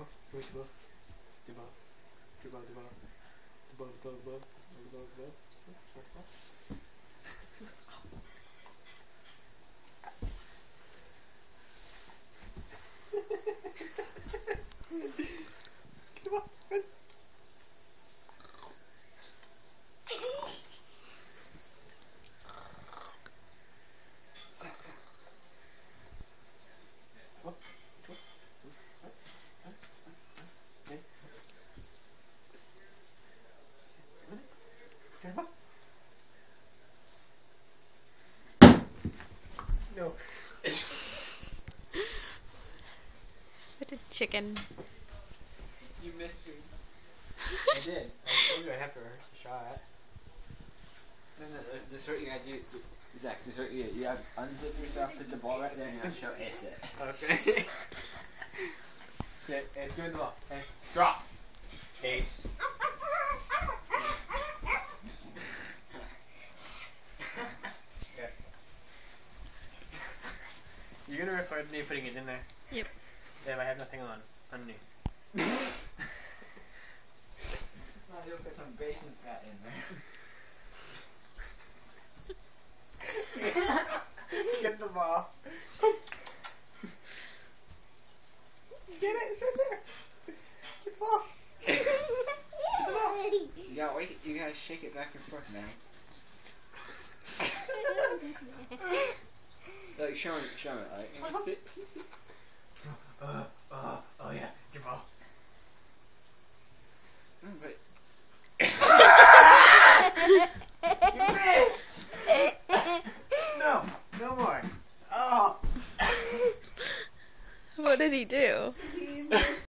ball. Give me the ball. The ball. The ball. The ball. The ball. The ball. The ball. The ball. The ball. The ball. Come on. No. What a chicken. You missed me. I did. I told you I'd have to rehearse the shot. No, no, no, this is what you gotta do. Zach, this is what you You have unzip yourself, put the ball right there, and you have to show ace it. Okay. okay, Ace, give me the ball. Okay. Drop. Ace. okay. You're gonna record me putting it in there? Yep. Yeah, if I have nothing on underneath. No, you'll put some bacon fat in there. Get the ball. Get it. Right there. Get the ball. Get the ball. You gotta wait. You gotta shake it back and forth, man. Like show it, show it. Like sit, sit, sit. Uh, uh, oh yeah. Get the. Mm, but You missed. No. No more. Oh. What did he do? He missed.